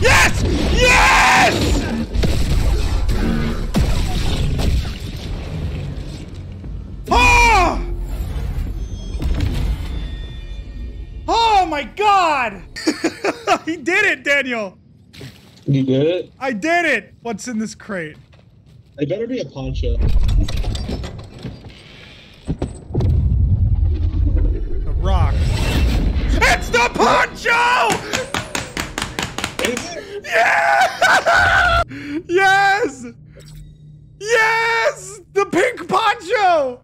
Yes! Yes! Oh! Oh my god! he did it, Daniel! You did it? I did it! What's in this crate? It better be a poncho. The rock. It's the poncho! Yes! Yes! The pink poncho!